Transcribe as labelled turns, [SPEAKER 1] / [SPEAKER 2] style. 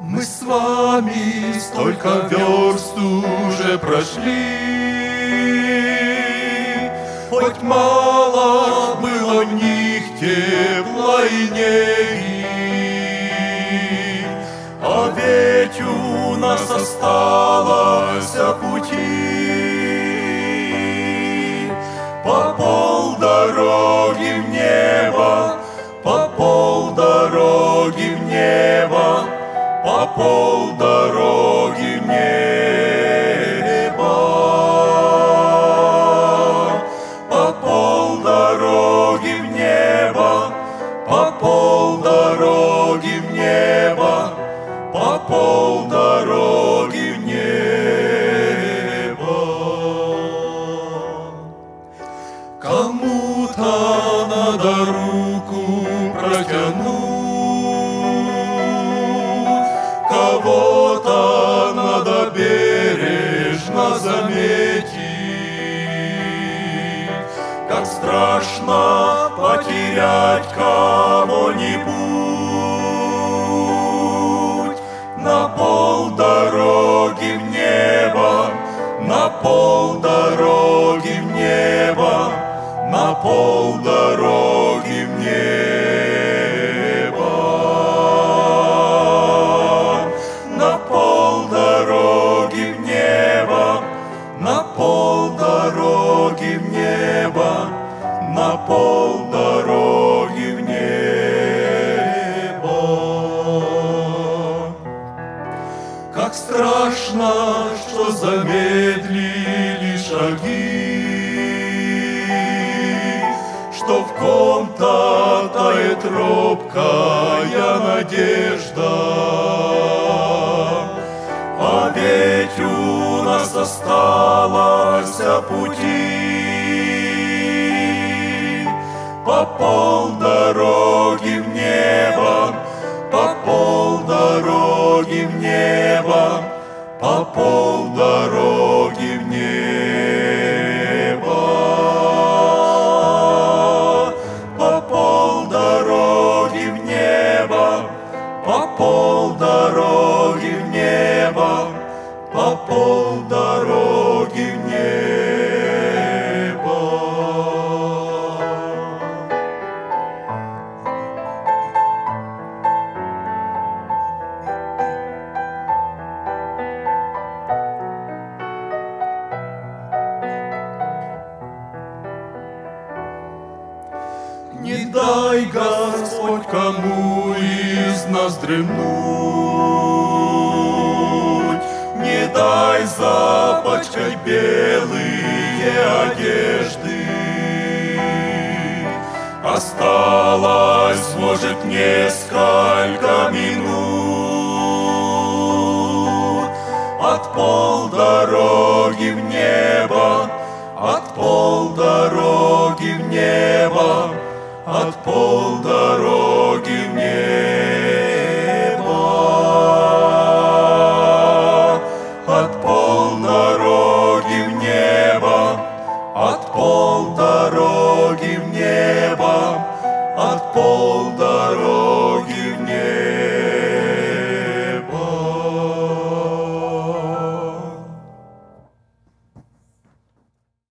[SPEAKER 1] Мы с вами столько верст уже прошли, Хоть мало было в них тепла и неги, А ведь у нас осталось пути. По пол дороги в небо, по пол дороги в небо, по пол Кому-то надо руку протянуть, кого-то надо бережно заметить. Как страшно потерять кого-нибудь Как страшно, что замедлили шаги, Что в ком-то тает робкая надежда. А ведь у нас осталось пути по пол Не дай, Господь, кому из нас дремнуть, Не дай запачкать белые одежды. Осталось, может, несколько минут От полдороги в небо